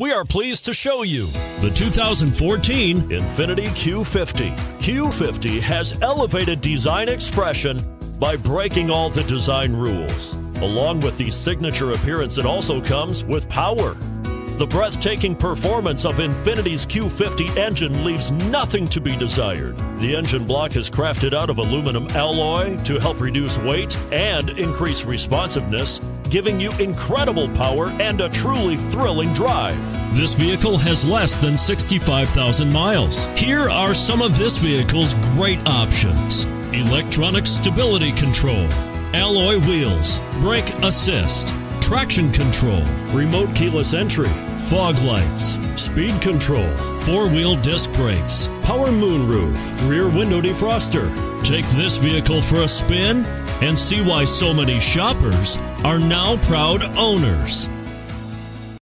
We are pleased to show you the 2014 Infiniti Q50. Q50 has elevated design expression by breaking all the design rules. Along with the signature appearance, it also comes with power. The breathtaking performance of Infiniti's Q50 engine leaves nothing to be desired. The engine block is crafted out of aluminum alloy to help reduce weight and increase responsiveness, giving you incredible power and a truly thrilling drive. This vehicle has less than 65,000 miles. Here are some of this vehicle's great options electronic stability control, alloy wheels, brake assist traction control, remote keyless entry, fog lights, speed control, four wheel disc brakes, power moonroof, rear window defroster. Take this vehicle for a spin and see why so many shoppers are now proud owners.